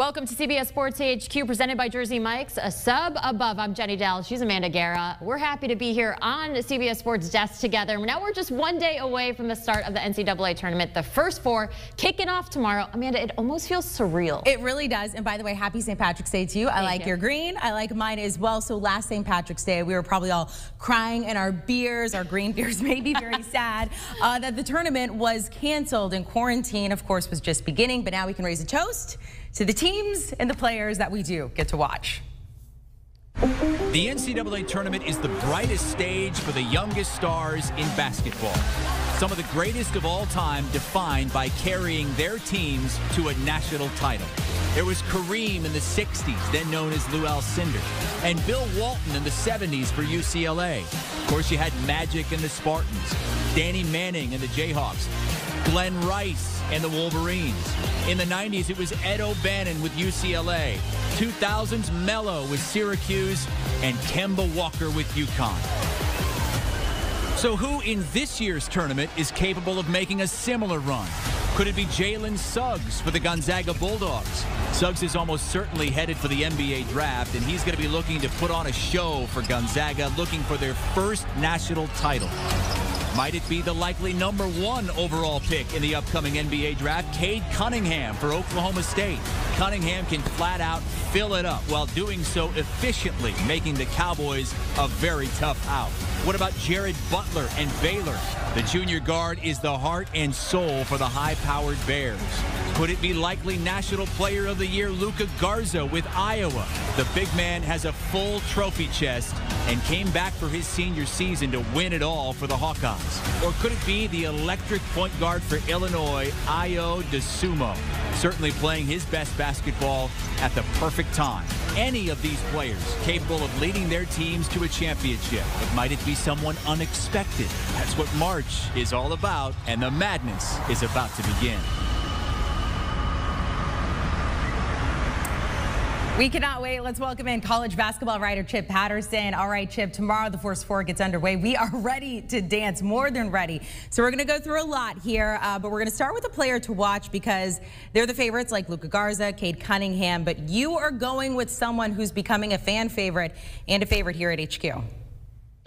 Welcome to CBS Sports HQ, presented by Jersey Mike's. A sub above. I'm Jenny Dell. She's Amanda Guerra. We're happy to be here on CBS Sports desk together. Now we're just one day away from the start of the NCAA tournament. The first four kicking off tomorrow. Amanda, it almost feels surreal. It really does. And by the way, happy St. Patrick's Day to you. I Thank like you. your green. I like mine as well. So last St. Patrick's Day, we were probably all crying in our beers, our green beers, maybe very sad uh, that the tournament was canceled and quarantine, of course, was just beginning. But now we can raise a toast to the teams and the players that we do get to watch. The NCAA tournament is the brightest stage for the youngest stars in basketball. Some of the greatest of all time defined by carrying their teams to a national title. There was Kareem in the 60s, then known as Lou Alcindor, and Bill Walton in the 70s for UCLA. Of course, you had Magic and the Spartans, Danny Manning and the Jayhawks, Glen Rice and the Wolverines. In the 90s, it was Ed O'Bannon with UCLA. 2000s, Melo with Syracuse, and Kemba Walker with UConn. So who in this year's tournament is capable of making a similar run? Could it be Jalen Suggs for the Gonzaga Bulldogs? Suggs is almost certainly headed for the NBA draft, and he's going to be looking to put on a show for Gonzaga, looking for their first national title. Might it be the likely number one overall pick in the upcoming NBA draft, Cade Cunningham for Oklahoma State? Cunningham can flat out fill it up while doing so efficiently, making the Cowboys a very tough out. What about Jared Butler and Baylor? The junior guard is the heart and soul for the high-powered Bears. Could it be likely National Player of the Year Luka Garza with Iowa? The big man has a full trophy chest and came back for his senior season to win it all for the Hawkeyes. Or could it be the electric point guard for Illinois, Ayo Dosunmu? Certainly playing his best basketball at the perfect time. Any of these players capable of leading their teams to a championship. But might it be someone unexpected? That's what March is all about, and the madness is about to begin. We cannot wait. Let's welcome in college basketball writer Chip Patterson. All right, Chip, tomorrow the First Four gets underway. We are ready to dance, more than ready. So we're going to go through a lot here, uh, but we're going to start with a player to watch because they're the favorites like Luka Garza, Cade Cunningham, but you are going with someone who's becoming a fan favorite and a favorite here at HQ.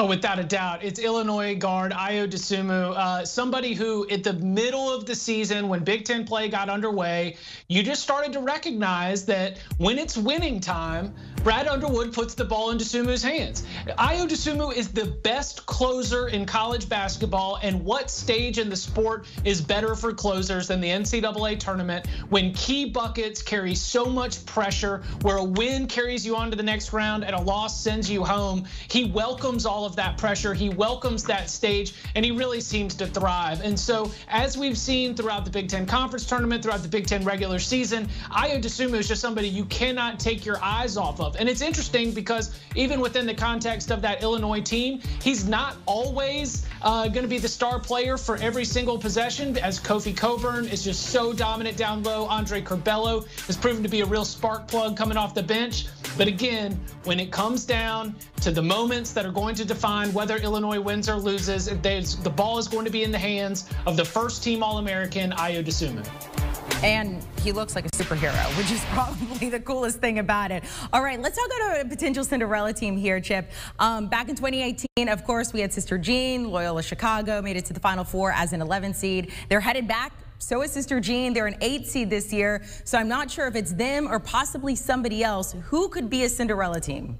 Oh, without a doubt. It's Illinois guard Ayo Dosunmu, uh, somebody who at the middle of the season when Big Ten play got underway, you just started to recognize that when it's winning time, Brad Underwood puts the ball in Dosunmu's hands. Ayo Dosunmu is the best closer in college basketball, and what stage in the sport is better for closers than the NCAA tournament when key buckets carry so much pressure, where a win carries you on to the next round and a loss sends you home. He welcomes all of that pressure. He welcomes that stage, and he really seems to thrive. And so, as we've seen throughout the Big Ten Conference tournament, throughout the Big Ten regular season, Ayo Dosunmu is just somebody you cannot take your eyes off of. And it's interesting because even within the context of that Illinois team, he's not always uh, going to be the star player for every single possession, as Kofi Cockburn is just so dominant down low. Andre Curbelo has proven to be a real spark plug coming off the bench. But again, when it comes down to the moments that are going to define whether Illinois wins or loses, the ball is going to be in the hands of the first team All-American, Ayo Dosunmu. And he looks like a superhero, which is probably the coolest thing about it. All right, let's talk about a potential Cinderella team here, Chip. Um, back in 2018, of course, we had Sister Jean, Loyola Chicago, made it to the Final Four as an 11 seed. They're headed back. So is Sister Jean. They're an eight seed this year. So I'm not sure if it's them or possibly somebody else. Who could be a Cinderella team?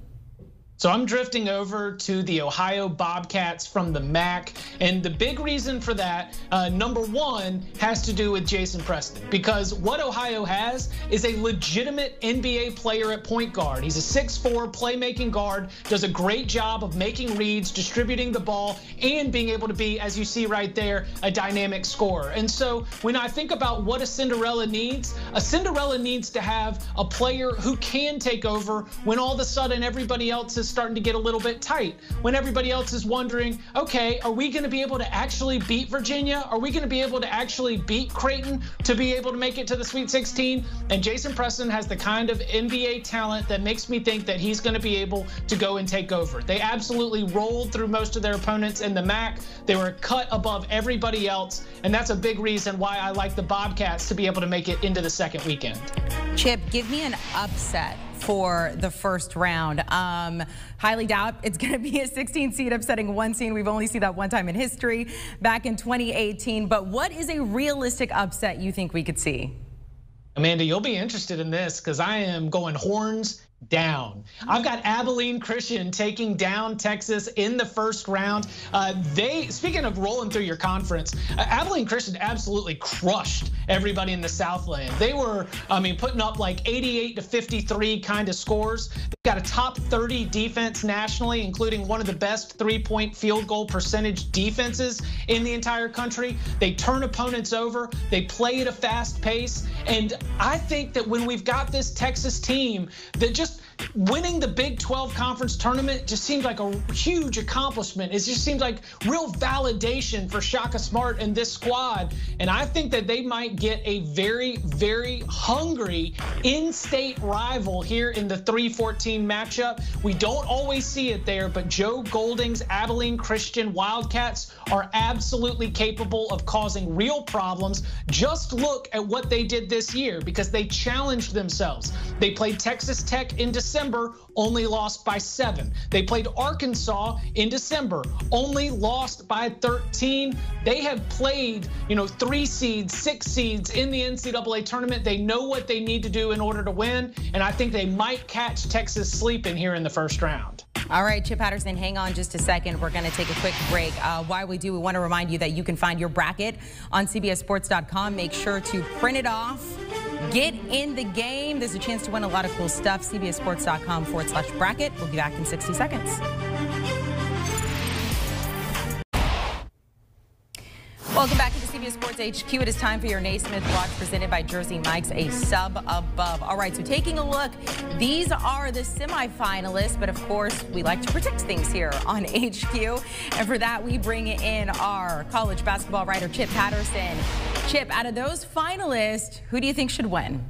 So I'm drifting over to the Ohio Bobcats from the MAC. And the big reason for that, uh, number one, has to do with Jason Preston. Because what Ohio has is a legitimate NBA player at point guard. He's a 6'4 playmaking guard, does a great job of making reads, distributing the ball, and being able to be, as you see right there, a dynamic scorer. And so when I think about what a Cinderella needs, a Cinderella needs to have a player who can take over when all of a sudden everybody else starting to get a little bit tight. When everybody else is wondering, okay, are we going to be able to actually beat Virginia? Are we going to be able to actually beat Creighton to be able to make it to the Sweet 16? And Jason Preston has the kind of NBA talent that makes me think that he's going to be able to go and take over. They absolutely rolled through most of their opponents in the MAC. They were cut above everybody else, and that's a big reason why I like the Bobcats to be able to make it into the second weekend. Chip, give me an upset for the first round. Um, highly doubt it's going to be a 16 seed upsetting one seed. We've only seen that one time in history back in 2018. But what is a realistic upset you think we could see? Amanda, you'll be interested in this because I am going horns down. I've got Abilene Christian taking down Texas in the first round. Uh, they, speaking of rolling through your conference, uh, Abilene Christian absolutely crushed everybody in the Southland. They were, I mean, putting up like 88 to 53 kind of scores. Got a top 30 defense nationally, including one of the best three-point field goal percentage defenses in the entire country. They turn opponents over. They play at a fast pace. And I think that when we've got this Texas team that just winning the Big 12 conference tournament just seems like a huge accomplishment. It just seems like real validation for Shaka Smart and this squad. And I think that they might get a very, very hungry in-state rival here in the 3-14 matchup. We don't always see it there, but Joe Golding's Abilene Christian Wildcats are absolutely capable of causing real problems. Just look at what they did this year because they challenged themselves. They played Texas Tech in December, only lost by seven. They played Arkansas in December, only lost by 13. They have played, you know, three seeds, six seeds in the NCAA tournament. They know what they need to do in order to win, and I think they might catch Texas sleeping here in the first round. All right, Chip Patterson, hang on just a second. We're going to take a quick break. Uh, while we do, we want to remind you that you can find your bracket on CBSSports.com. Make sure to print it off. Get in the game. There's a chance to win a lot of cool stuff. CBSSports.com forward slash bracket. We'll be back in 60 seconds. Welcome back CBS Sports HQ. It is time for your Naismith Watch presented by Jersey Mike's, a sub above. All right, so taking a look, these are the semifinalists, but of course, we like to predict things here on HQ. And for that, we bring in our college basketball writer, Chip Patterson. Chip, out of those finalists, who do you think should win?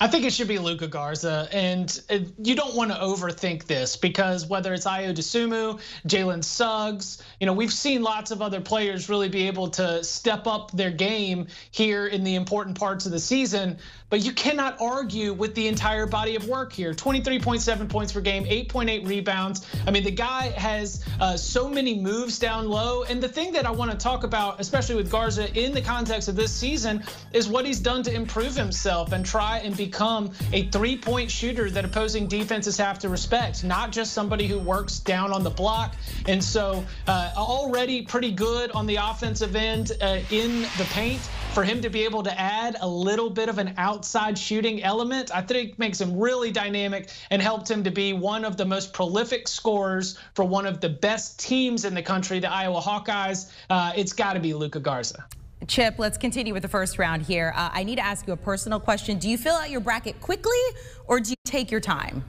I think it should be Luka Garza, and uh, you don't want to overthink this because whether it's Ayo Dosunmu, Jalen Suggs, you know, we've seen lots of other players really be able to step up their game here in the important parts of the season. But you cannot argue with the entire body of work here. 23.7 points per game, 8.8 rebounds. I mean, the guy has uh, so many moves down low. And the thing that I want to talk about, especially with Garza in the context of this season, is what he's done to improve himself and try and become a three point shooter that opposing defenses have to respect, not just somebody who works down on the block. And so uh, already pretty good on the offensive end uh, in the paint for him to be able to add a little bit of an outside shooting element, I think makes him really dynamic and helped him to be one of the most prolific scorers for one of the best teams in the country, the Iowa Hawkeyes. Uh, it's got to be Luka Garza. Chip, let's continue with the first round here. Uh, I need to ask you a personal question. Do you fill out your bracket quickly or do you take your time?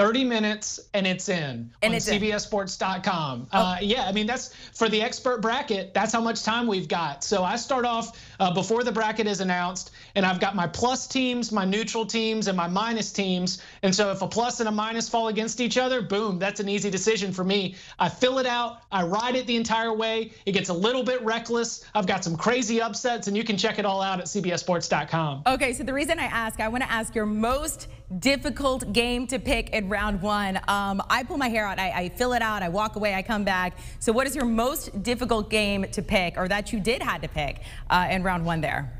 30 minutes and it's in and on it's CBSSports.com. Oh. Uh, yeah, I mean, that's for the expert bracket. That's how much time we've got. So I start off uh, before the bracket is announced, and I've got my plus teams, my neutral teams, and my minus teams. And so if a plus and a minus fall against each other, boom, that's an easy decision for me. I fill it out, I ride it the entire way. It gets a little bit reckless. I've got some crazy upsets, and you can check it all out at CBSSports.com. Okay, so the reason I ask, I want to ask your most difficult game to pick round one. Um, I pull my hair out, I, I, fill it out, I walk away, I come back. So what is your most difficult game to pick or that you did had to pick uh, in round one there?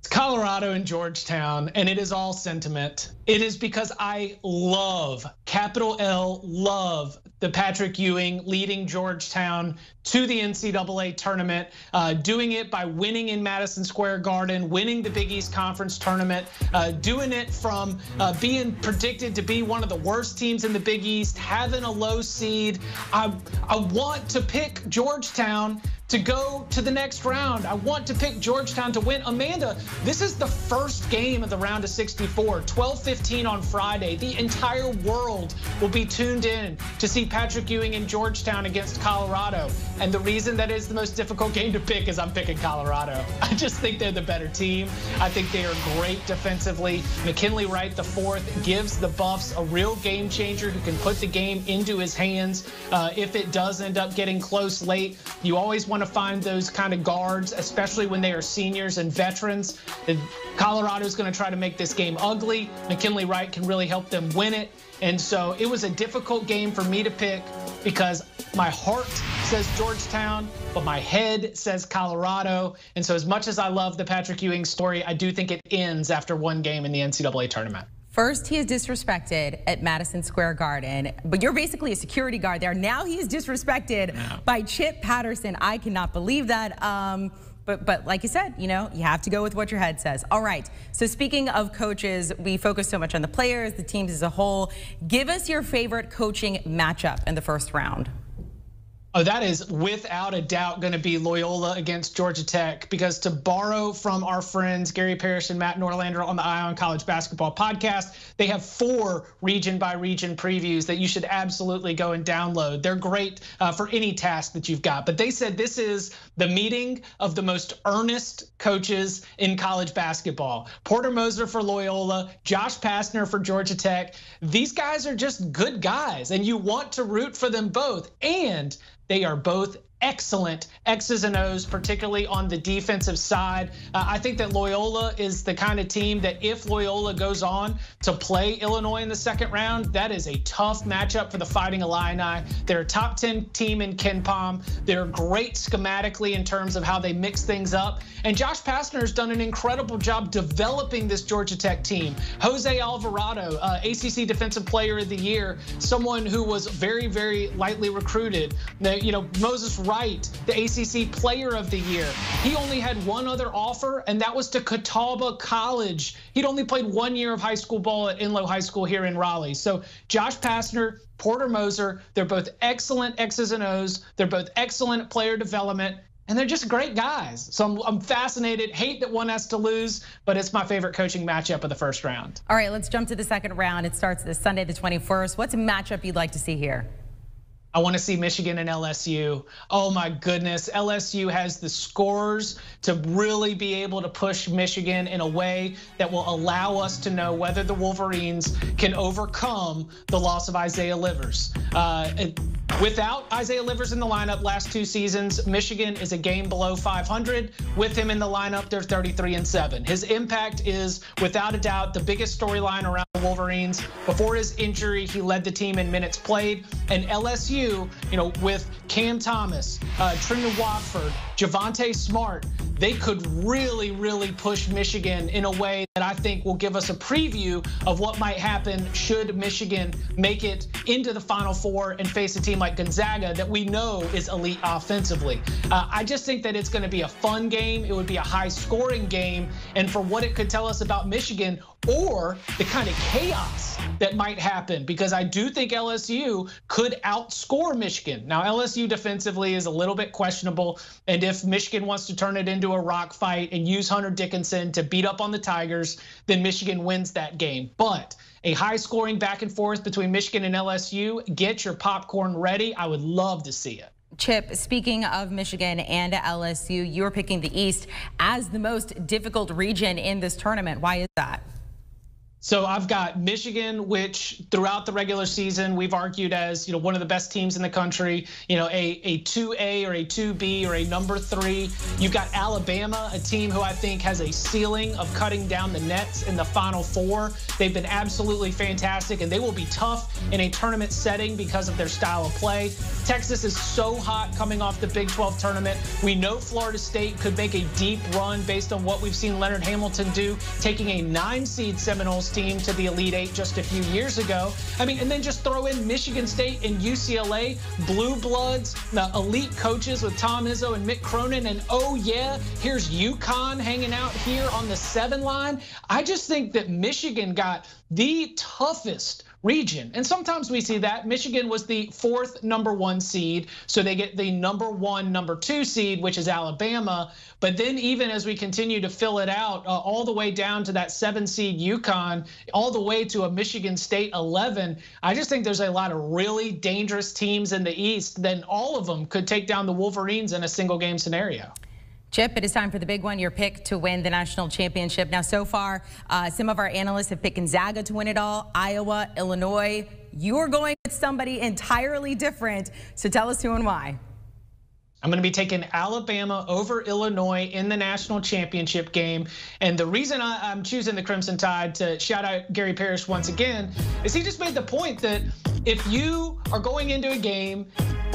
It's Colorado and Georgetown, and it is all sentiment. It is because I love, capital L, love the Patrick Ewing leading Georgetown to the NCAA tournament, uh, doing it by winning in Madison Square Garden, winning the Big East Conference tournament, uh, doing it from uh, being predicted to be one of the worst teams in the Big East, having a low seed. I, I want to pick Georgetown to go to the next round. I want to pick Georgetown to win. Amanda, this is the first game of the round of 64, 12-15 on Friday. The entire world will be tuned in to see Patrick Ewing in Georgetown against Colorado. And the reason that is the most difficult game to pick is I'm picking Colorado. I just think they're the better team. I think they are great defensively. McKinley Wright, the fourth, gives the Buffs a real game changer who can put the game into his hands. Uh, if it does end up getting close late, you always want to find those kind of guards, especially when they are seniors and veterans. Colorado is going to try to make this game ugly. McKinley Wright can really help them win it. And so it was a difficult game for me to pick because my heart says Georgetown, but my head says Colorado. And so as much as I love the Patrick Ewing story, I do think it ends after one game in the NCAA tournament. First, he is disrespected at Madison Square Garden, but you're basically a security guard there. Now he is disrespected by Chip Patterson. I cannot believe that. Um, but, but like you said, you know, you have to go with what your head says. All right. So speaking of coaches, we focus so much on the players, the teams as a whole. Give us your favorite coaching matchup in the first round. Oh, that is without a doubt going to be Loyola against Georgia Tech because to borrow from our friends Gary Parrish and Matt Norlander on the Eye on College Basketball podcast, they have four region by region previews that you should absolutely go and download. They're great uh, for any task that you've got. But they said this is the meeting of the most earnest coaches in college basketball. Porter Moser for Loyola, Josh Pastner for Georgia Tech. These guys are just good guys, and you want to root for them both. And they are both excellent X's and O's, particularly on the defensive side. Uh, I think that Loyola is the kind of team that if Loyola goes on to play Illinois in the second round, that is a tough matchup for the Fighting Illini. They're a top 10 team in KenPom. They're great schematically in terms of how they mix things up. And Josh Pastner has done an incredible job developing this Georgia Tech team. Jose Alvarado, uh, ACC Defensive Player of the Year, someone who was very, very lightly recruited. You know, Moses Wright, the ACC Player of the Year. He only had one other offer, and that was to Catawba College. He'd only played one year of high school ball at Enloe High School here in Raleigh. So Josh Pastner, Porter Moser, they're both excellent X's and O's. They're both excellent player development and they're just great guys. So I'm, I'm, fascinated. Hate that one has to lose, but it's my favorite coaching matchup of the first round. All right, let's jump to the second round. It starts this Sunday, the 21st. What's a matchup you'd like to see here? I want to see Michigan and LSU. Oh my goodness, LSU has the scores to really be able to push Michigan in a way that will allow us to know whether the Wolverines can overcome the loss of Isaiah Livers. Uh, without Isaiah Livers in the lineup last two seasons, Michigan is a game below 500. With him in the lineup, they're 33 and 7. His impact is without a doubt the biggest storyline around Wolverines. Before his injury, he led the team in minutes played, and LSU you know, with Cam Thomas, uh, Trendon Watford, Javonte Smart, they could really, really push Michigan in a way that I think will give us a preview of what might happen should Michigan make it into the Final Four and face a team like Gonzaga that we know is elite offensively. Uh, I just think that it's going to be a fun game. It would be a high scoring game. And for what it could tell us about Michigan or the kind of chaos that might happen, because I do think LSU could outscore Michigan. Now, LSU defensively is a little bit questionable. And if Michigan wants to turn it into a rock fight and use Hunter Dickinson to beat up on the Tigers, then Michigan wins that game. But a high scoring back and forth between Michigan and LSU, get your popcorn ready. I would love to see it. Chip, speaking of Michigan and LSU, you're picking the East as the most difficult region in this tournament. Why is that? So I've got Michigan, which throughout the regular season we've argued as you know one of the best teams in the country. You know a a 2A or a 2B or a number three. You've got Alabama, a team who I think has a ceiling of cutting down the nets in the Final Four. They've been absolutely fantastic, and they will be tough in a tournament setting because of their style of play. Texas is so hot coming off the Big 12 tournament. We know Florida State could make a deep run based on what we've seen Leonard Hamilton do, taking a nine seed Seminoles team to the Elite Eight just a few years ago. I mean, and then just throw in Michigan State and UCLA, blue bloods, the elite coaches with Tom Izzo and Mick Cronin. And oh, yeah, here's UConn hanging out here on the seven line. I just think that Michigan got the toughest region. And sometimes we see that. Michigan was the fourth number one seed, so they get the number one, number two seed, which is Alabama. But then, even as we continue to fill it out, uh, all the way down to that seven seed UConn, all the way to a Michigan State 11, I just think there's a lot of really dangerous teams in the East. Then all of them could take down the Wolverines in a single game scenario. Chip, it is time for the big one, your pick to win the national championship. Now, so far, uh, some of our analysts have picked Gonzaga to win it all, Iowa, Illinois. You're going with somebody entirely different. So tell us who and why. I'm going to be taking Alabama over Illinois in the national championship game. And the reason I'm choosing the Crimson Tide to shout out Gary Parrish once again is he just made the point that if you are going into a game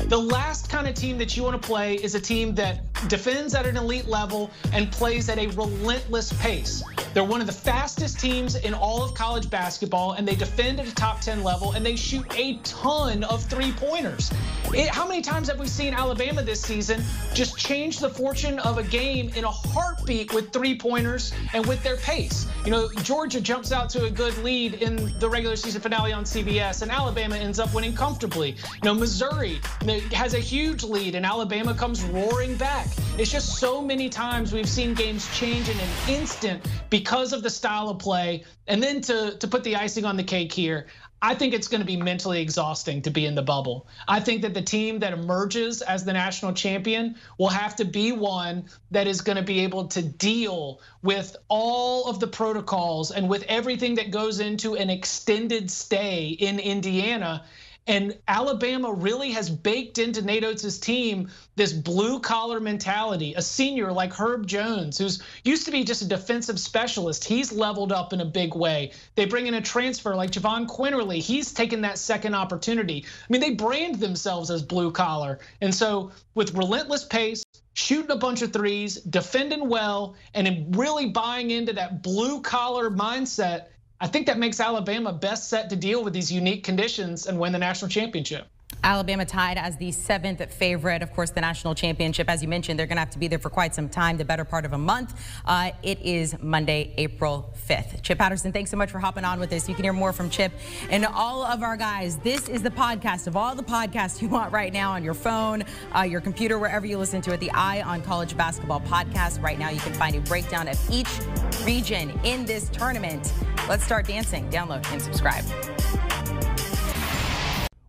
the last kind of team that you want to play is a team that defends at an elite level and plays at a relentless pace. They're one of the fastest teams in all of college basketball, and they defend at a top 10 level, and they shoot a ton of three pointers. how many times have we seen Alabama this season just change the fortune of a game in a heartbeat with three pointers and with their pace? You know, Georgia jumps out to a good lead in the regular season finale on CBS, and Alabama ends up winning comfortably. You know, Missouri has a huge lead, and Alabama comes roaring back. It's just so many times we've seen games change in an instant because of the style of play. And then to, to put the icing on the cake here, I think it's going to be mentally exhausting to be in the bubble. I think that the team that emerges as the national champion will have to be one that is going to be able to deal with all of the protocols and with everything that goes into an extended stay in Indiana and Alabama really has baked into Nate Oats' team this blue collar mentality. A senior like Herb Jones, who's used to be just a defensive specialist, he's leveled up in a big way. They bring in a transfer like Jahvon Quinerly, He's taken that second opportunity. I mean, they brand themselves as blue collar. And so with relentless pace, shooting a bunch of threes, defending well, and really buying into that blue collar mindset I think that makes Alabama best set to deal with these unique conditions and win the national championship. Alabama tied as the seventh favorite. Of course, the national championship, as you mentioned, they're going to have to be there for quite some time, the better part of a month. Uh, it is Monday, April 5th. Chip Patterson, thanks so much for hopping on with us. You can hear more from Chip and all of our guys. This is the podcast of all the podcasts you want right now on your phone, uh, your computer, wherever you listen to it. The Eye on College Basketball podcast. Right now, you can find a breakdown of each region in this tournament. Let's start dancing. Download and subscribe.